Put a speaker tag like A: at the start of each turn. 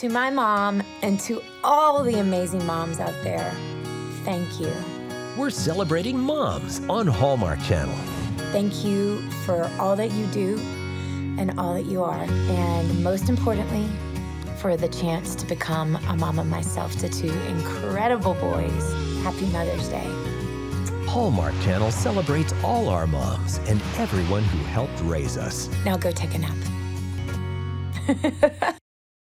A: To my mom and to all the amazing moms out there, thank you.
B: We're celebrating moms on Hallmark Channel.
A: Thank you for all that you do and all that you are. And most importantly, for the chance to become a mama myself to two incredible boys. Happy Mother's Day.
B: Hallmark Channel celebrates all our moms and everyone who helped raise us.
A: Now go take a nap.